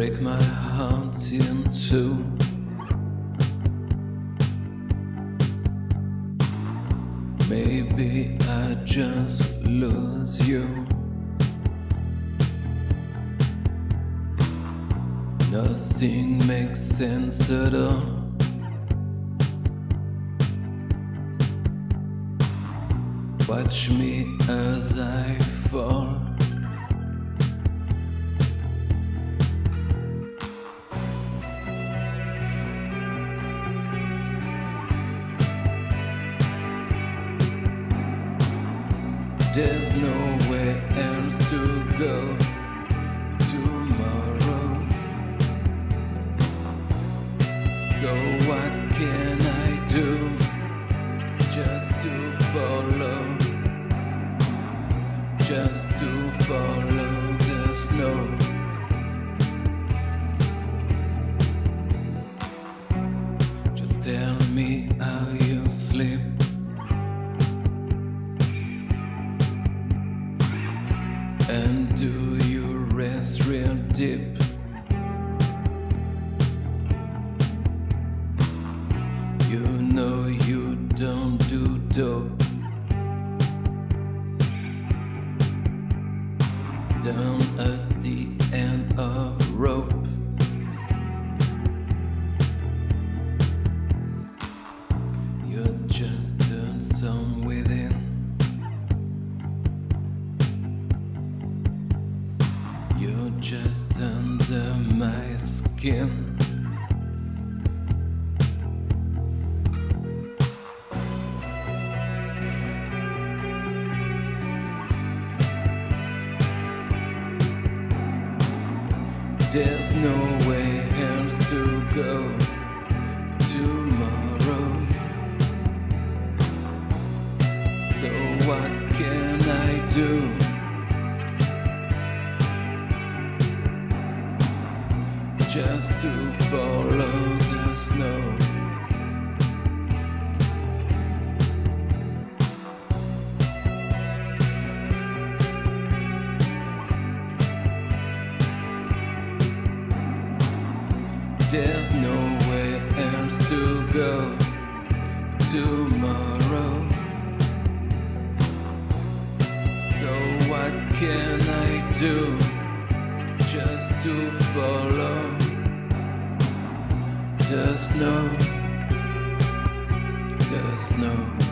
break my heart in two. Maybe I just lose you. Nothing makes sense at all. Watch me as I fall. There's nowhere else to go tomorrow. So what can I do just to follow? Just to follow You know you don't do dope. Down at the end of rope. You're just done some within. You're just under my skin. There's nowhere else Just to follow the snow. There's nowhere else to go tomorrow. So what can I do just to the know, just snow.